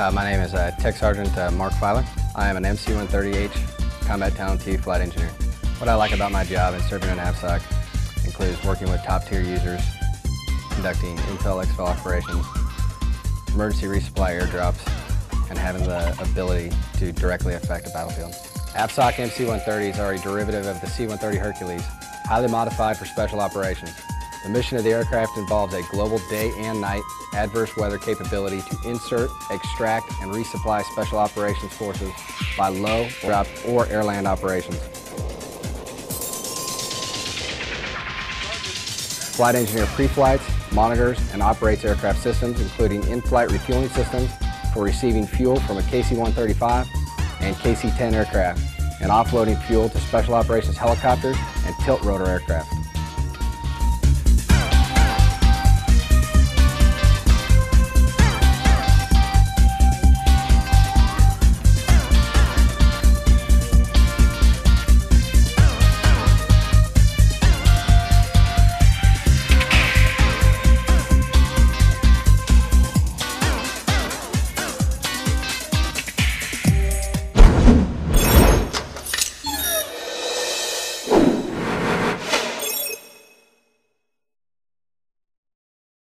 Uh, my name is uh, Tech Sergeant uh, Mark Filer. I am an MC-130H Combat Talon II flight engineer. What I like about my job in serving in AFSOC includes working with top-tier users, conducting infil-exfil operations, emergency resupply airdrops, and having the ability to directly affect a battlefield. AFSOC MC-130s are a derivative of the C-130 Hercules, highly modified for special operations. The mission of the aircraft involves a global day and night adverse weather capability to insert, extract, and resupply special operations forces by low, drop, or airland operations. Flight engineer pre-flights, monitors, and operates aircraft systems, including in-flight refueling systems for receiving fuel from a KC-135 and KC-10 aircraft, and offloading fuel to special operations helicopters and tilt rotor aircraft.